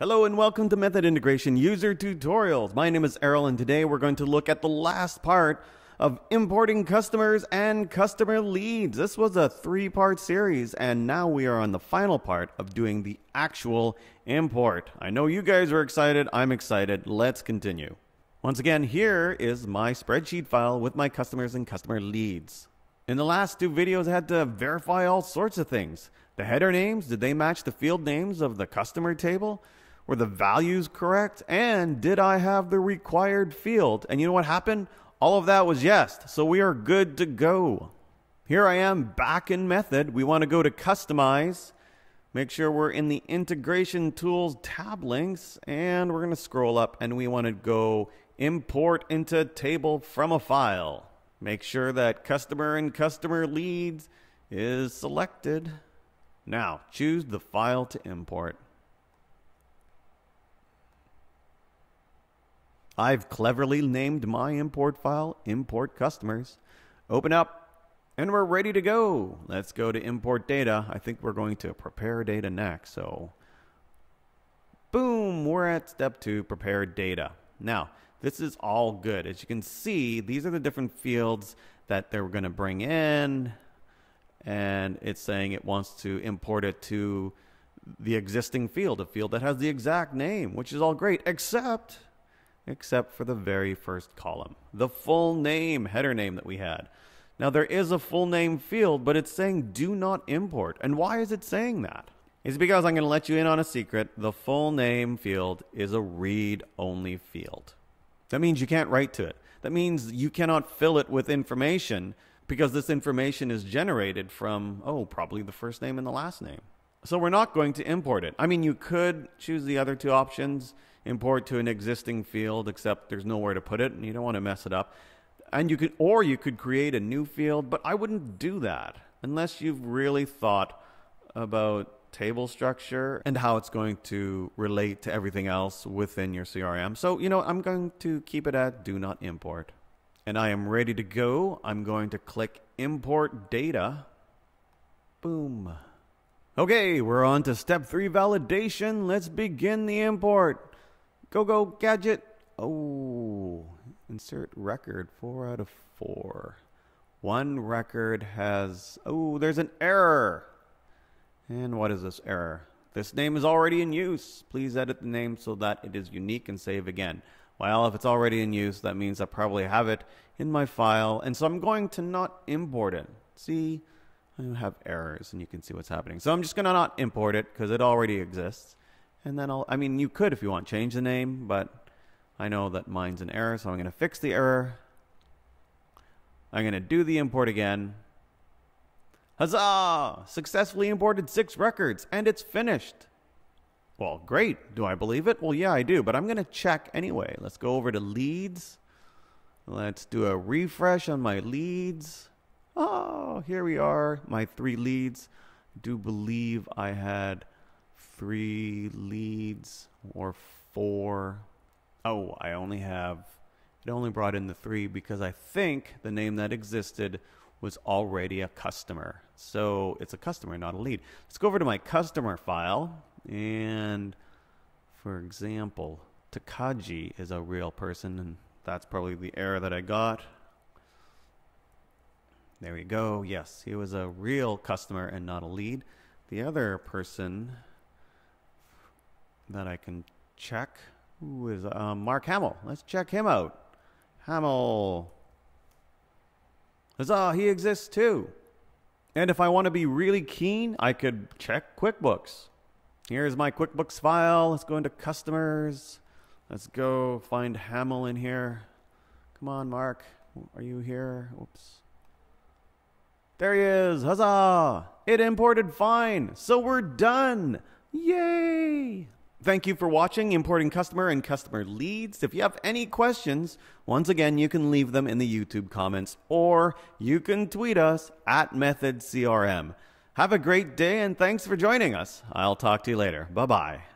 Hello and welcome to Method Integration User Tutorials. My name is Errol and today we're going to look at the last part of importing customers and customer leads. This was a three part series and now we are on the final part of doing the actual import. I know you guys are excited. I'm excited. Let's continue. Once again, here is my spreadsheet file with my customers and customer leads. In the last two videos, I had to verify all sorts of things. The header names, did they match the field names of the customer table? Were the values correct? And did I have the required field? And you know what happened? All of that was yes. So we are good to go. Here I am back in method. We want to go to customize. Make sure we're in the integration tools tab links and we're going to scroll up and we want to go import into table from a file. Make sure that customer and customer leads is selected. Now choose the file to import. I've cleverly named my import file import customers. Open up and we're ready to go. Let's go to import data. I think we're going to prepare data next. So boom, we're at step two, prepare data. Now, this is all good. As you can see, these are the different fields that they're going to bring in. And it's saying it wants to import it to the existing field, a field that has the exact name, which is all great, except except for the very first column, the full name header name that we had. Now there is a full name field, but it's saying do not import. And why is it saying that? It's because I'm going to let you in on a secret. The full name field is a read only field. That means you can't write to it. That means you cannot fill it with information because this information is generated from, oh, probably the first name and the last name. So we're not going to import it. I mean, you could choose the other two options import to an existing field, except there's nowhere to put it and you don't want to mess it up. And you could, or you could create a new field, but I wouldn't do that unless you've really thought about table structure and how it's going to relate to everything else within your CRM. So, you know, I'm going to keep it at do not import. And I am ready to go. I'm going to click import data. Boom. Okay, we're on to step three validation. Let's begin the import. Go, go, gadget. Oh, insert record. Four out of four. One record has. Oh, there's an error. And what is this error? This name is already in use. Please edit the name so that it is unique and save again. Well, if it's already in use, that means I probably have it in my file. And so I'm going to not import it. See, I have errors and you can see what's happening. So I'm just going to not import it because it already exists. And then I'll, I mean, you could if you want change the name, but I know that mine's an error, so I'm going to fix the error. I'm going to do the import again. Huzzah! Successfully imported six records, and it's finished. Well, great. Do I believe it? Well, yeah, I do, but I'm going to check anyway. Let's go over to leads. Let's do a refresh on my leads. Oh, here we are, my three leads. I do believe I had three leads or four. Oh, I only have, it only brought in the three because I think the name that existed was already a customer. So it's a customer, not a lead. Let's go over to my customer file. And for example, Takaji is a real person, and that's probably the error that I got. There we go. Yes, he was a real customer and not a lead. The other person that I can check. Who is um, Mark Hamill? Let's check him out. Hamill. Huzzah, he exists too. And if I want to be really keen, I could check QuickBooks. Here's my QuickBooks file. Let's go into customers. Let's go find Hamill in here. Come on, Mark. Are you here? Oops. There he is. Huzzah! It imported fine. So we're done. Yay! Thank you for watching Importing Customer and Customer Leads. If you have any questions, once again, you can leave them in the YouTube comments or you can tweet us at MethodCRM. Have a great day and thanks for joining us. I'll talk to you later. Bye bye.